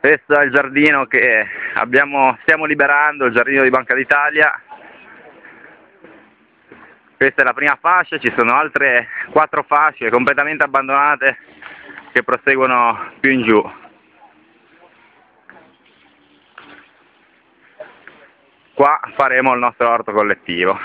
Questo è il giardino che abbiamo, stiamo liberando, il giardino di Banca d'Italia. Questa è la prima fascia, ci sono altre quattro fasce completamente abbandonate che proseguono più in giù. Qua faremo il nostro orto collettivo.